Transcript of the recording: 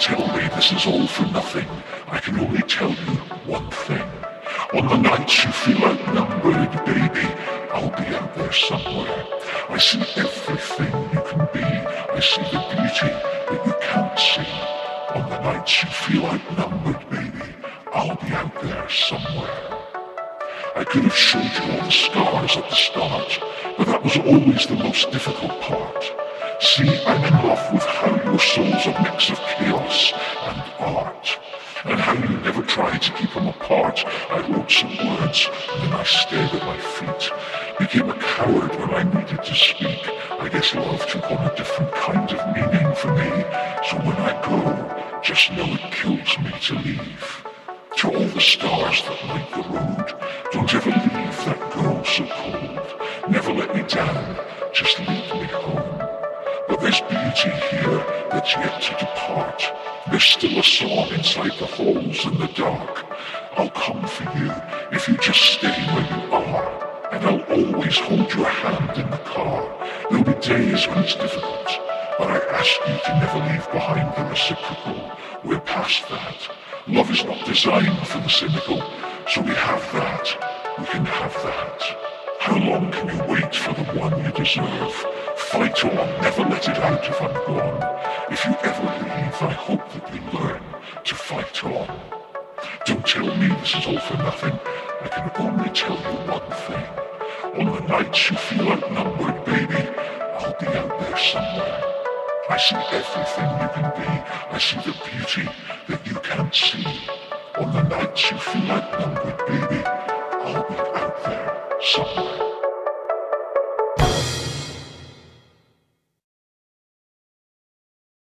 tell me this is all for nothing, I can only tell you one thing. On the nights you feel outnumbered, baby, I'll be out there somewhere. I see everything you can be. I see the beauty that you can't see. On the nights you feel outnumbered, baby, I'll be out there somewhere. I could have showed you all the stars at the start, but that was always the most difficult part. See, I'm in love with how soul's a mix of chaos and art. And how you never tried to keep them apart. I wrote some words, and then I stared at my feet. Became a coward when I needed to speak. I guess love took on a different kind of meaning for me. So when I go, just know it kills me to leave. To all the stars that light the road, don't ever leave that girl so cold. Never let me down, just home. There's beauty here that's yet to depart. There's still a song inside the halls in the dark. I'll come for you if you just stay where you are. And I'll always hold your hand in the car. There'll be days when it's difficult, but I ask you to never leave behind the reciprocal. We're past that. Love is not designed for the cynical, so we have that. We can have that. How long can you wait for the one you deserve? Fight on, never let it out if I'm gone. If you ever leave, I hope that you learn to fight on. Don't tell me this is all for nothing. I can only tell you one thing. On the nights you feel outnumbered, baby, I'll be out there somewhere. I see everything you can be. I see the beauty that you can't see. On the nights you feel outnumbered, baby, I'll be out there somewhere.